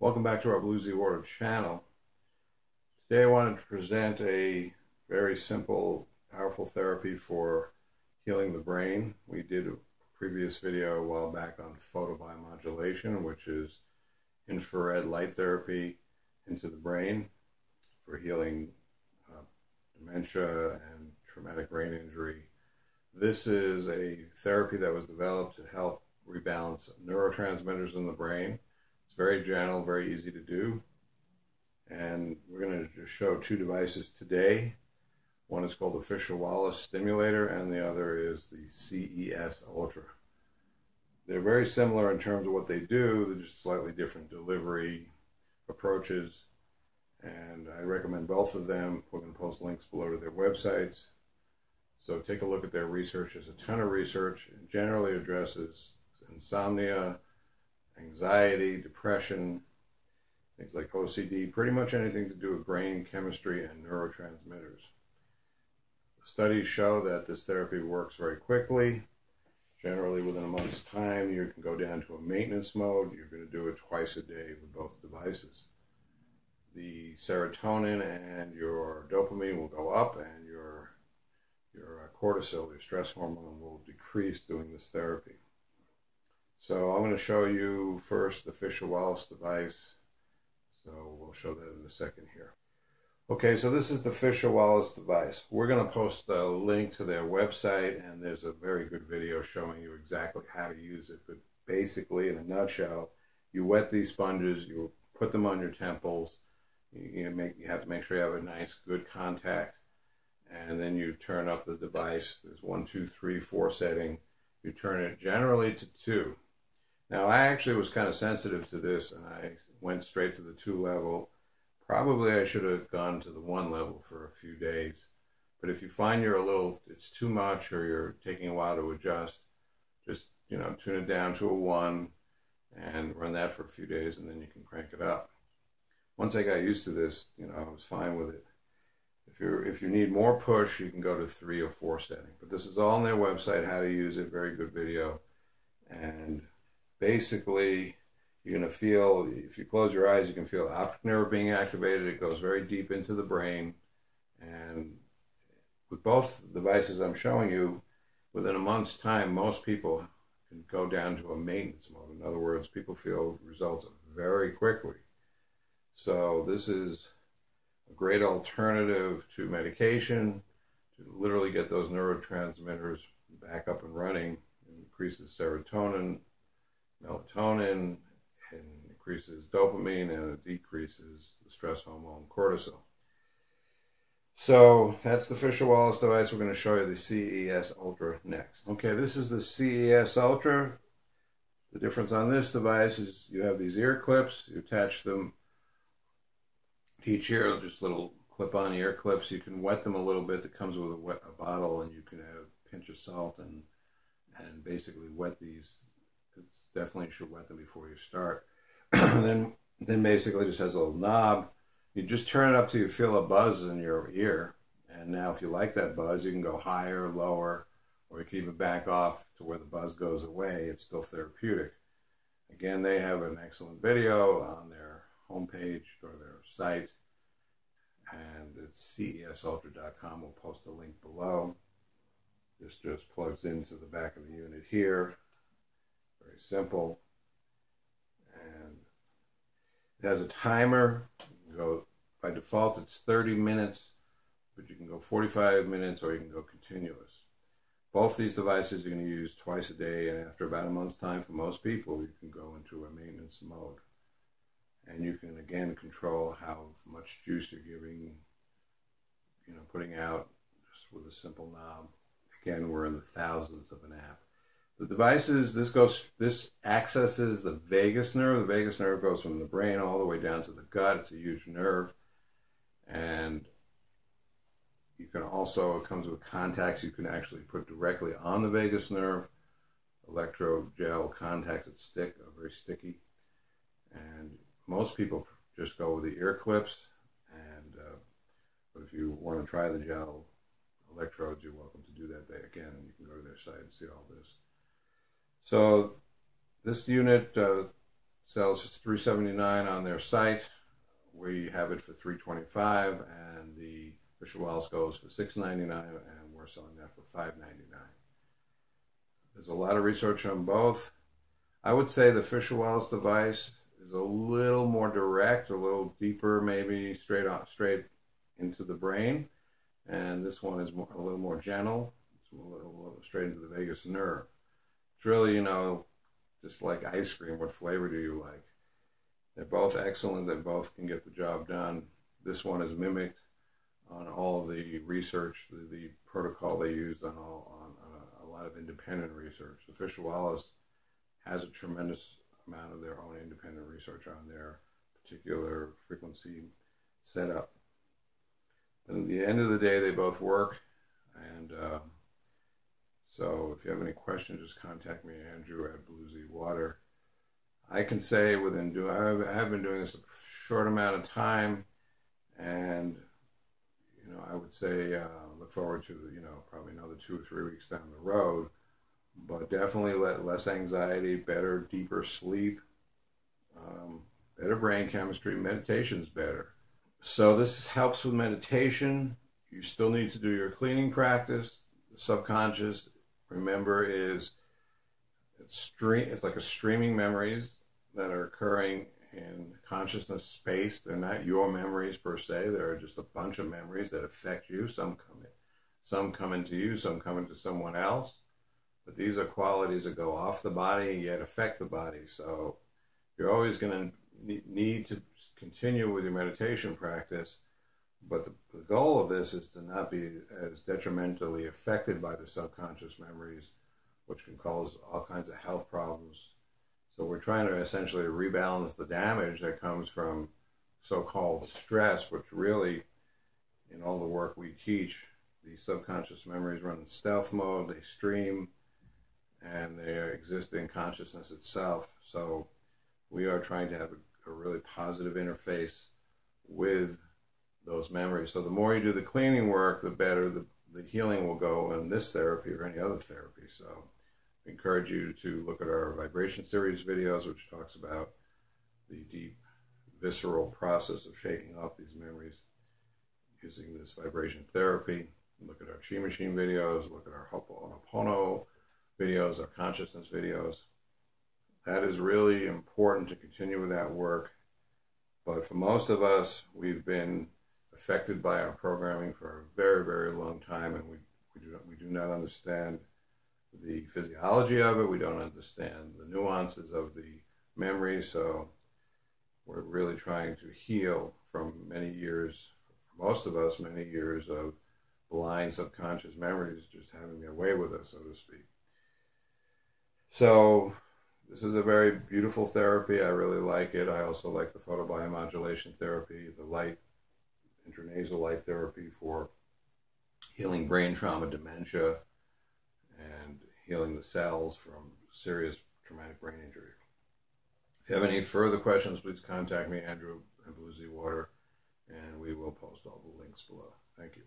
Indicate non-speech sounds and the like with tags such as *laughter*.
Welcome back to our Blue Z Water channel. Today I wanted to present a very simple, powerful therapy for healing the brain. We did a previous video a while back on photobiomodulation, which is infrared light therapy into the brain for healing uh, dementia and traumatic brain injury. This is a therapy that was developed to help rebalance neurotransmitters in the brain very gentle, very easy to do. And we're going to just show two devices today. One is called the Fisher-Wallace Stimulator, and the other is the CES Ultra. They're very similar in terms of what they do, they're just slightly different delivery approaches. And I recommend both of them. We're going to post links below to their websites. So take a look at their research. There's a ton of research. It generally addresses insomnia, anxiety, depression, things like OCD, pretty much anything to do with brain chemistry and neurotransmitters. Studies show that this therapy works very quickly. Generally, within a month's time, you can go down to a maintenance mode. You're going to do it twice a day with both devices. The serotonin and your dopamine will go up, and your your uh, cortisol, your stress hormone, will decrease doing this therapy. So I'm going to show you first the Fisher-Wallace device. So we'll show that in a second here. Okay, so this is the Fisher-Wallace device. We're going to post a link to their website, and there's a very good video showing you exactly how to use it. But basically, in a nutshell, you wet these sponges, you put them on your temples. You, make, you have to make sure you have a nice, good contact. And then you turn up the device. There's one, two, three, four setting. You turn it generally to two. Now, I actually was kind of sensitive to this and I went straight to the two level. Probably I should have gone to the one level for a few days. But if you find you're a little, it's too much or you're taking a while to adjust, just, you know, tune it down to a one and run that for a few days and then you can crank it up. Once I got used to this, you know, I was fine with it. If you if you need more push, you can go to three or four setting. But this is all on their website, how to use it, very good video. And basically you're going to feel, if you close your eyes, you can feel optic nerve being activated. It goes very deep into the brain. And with both devices I'm showing you, within a month's time, most people can go down to a maintenance mode. In other words, people feel results very quickly. So this is a great alternative to medication to literally get those neurotransmitters back up and running, increases serotonin, melatonin and increases dopamine and it decreases the stress hormone cortisol. So that's the Fisher-Wallace device. We're going to show you the CES Ultra next. Okay, this is the CES Ultra. The difference on this device is you have these ear clips. You attach them to each ear, just little clip-on ear clips. You can wet them a little bit. It comes with a, wet, a bottle, and you can have a pinch of salt and and basically wet these definitely should wet them before you start. *clears throat* then then basically just has a little knob. You just turn it up till you feel a buzz in your ear. And now if you like that buzz, you can go higher, lower, or you can even back off to where the buzz goes away. It's still therapeutic. Again, they have an excellent video on their homepage or their site. And it's cesultra.com. We'll post a link below. This just plugs into the back of the unit here. Very simple. And it has a timer. go by default it's 30 minutes, but you can go 45 minutes or you can go continuous. Both these devices you're going to use twice a day, and after about a month's time, for most people, you can go into a maintenance mode. And you can again control how much juice you're giving, you know, putting out just with a simple knob. Again, we're in the thousands of an app. The devices, this goes, this accesses the vagus nerve. The vagus nerve goes from the brain all the way down to the gut. It's a huge nerve. And you can also, it comes with contacts you can actually put directly on the vagus nerve. Electro gel contacts that stick, are very sticky. And most people just go with the ear clips. And uh, but if you want to try the gel electrodes, you're welcome to do that. Again, you can go to their site and see all this. So this unit uh, sells for 379 on their site. We have it for 325 and the Fisher Wallace goes for 699 and we're selling that for 599 There's a lot of research on both. I would say the Fisher Wallace device is a little more direct, a little deeper, maybe straight on, straight into the brain, and this one is more, a little more gentle. It's a little, a little straight into the vagus nerve. It's really, you know, just like ice cream. What flavor do you like? They're both excellent. They both can get the job done. This one is mimicked on all the research, the, the protocol they used on all on, on a, a, lot of independent research. The Fisher Wallace has a tremendous amount of their own independent research on their particular frequency setup. And at the end of the day, they both work. And uh, so if you have any questions, just contact me, Andrew at Blue Z Water. I can say within doing, I have been doing this a short amount of time, and you know, I would say uh, look forward to you know probably another two or three weeks down the road but definitely let less anxiety, better, deeper sleep, um, better brain chemistry. Meditation's better. So this helps with meditation. You still need to do your cleaning practice. The subconscious, remember, is it's stream. It's like a streaming memories that are occurring in consciousness space. They're not your memories per se. They're just a bunch of memories that affect you. Some come in, some come into you, some come into someone else. But these are qualities that go off the body yet affect the body. So you're always going to need to continue with your meditation practice. But the, the, goal of this is to not be as detrimentally affected by the subconscious memories, which can cause all kinds of health problems. So we're trying to essentially rebalance the damage that comes from so-called stress, which really, in all the work we teach, these subconscious memories run in stealth mode. They stream and they exist in consciousness itself. So we are trying to have a, a really positive interface with those memories. So the more you do the cleaning work, the better the, the healing will go in this therapy or any other therapy. So I encourage you to look at our vibration series videos, which talks about the deep visceral process of shaking off these memories using this vibration therapy. Look at our Chi Machine videos, look at our Ho'oponopono videos, our consciousness videos. That is really important to continue with that work. But for most of us, we've been affected by our programming for a very, very long time, and we, we, do, not, we do not understand the physiology of it. We don't understand the nuances of the memory. So we're really trying to heal from many years, for most of us, many years of blind subconscious memories just having their way with us, so to speak. So this is a very beautiful therapy. I really like it. I also like the photobiomodulation therapy, the light, intranasal light therapy for healing brain trauma, dementia, and healing the cells from serious traumatic brain injury. If you have any further questions, please contact me, Andrew Z Water, and we will post all the links below. Thank you.